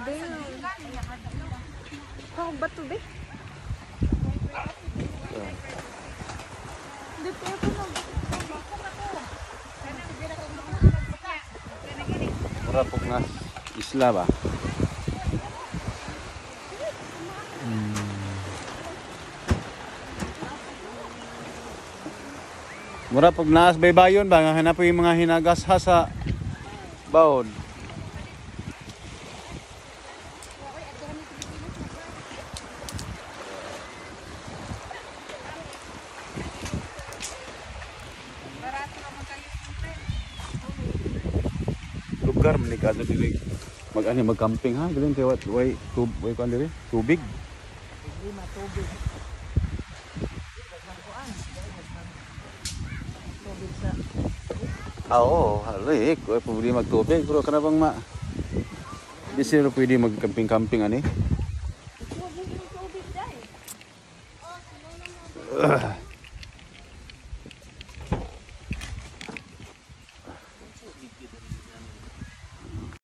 Damn. Oh, bato be. Di pa ako na. Mura po nga isla ba? Mura pag naas baybayon ba nga hanap mga hinagas ha sa baon. lugar manika sa diri mag ani magcamping ha galing kay what way tub way kon diri tubig lima tubig Ao, oh, halik. Eh, Ay, pwede magtubig. Pero kana bang ma? Di sila pwede magkamping-kamping, ani? Ah, uh.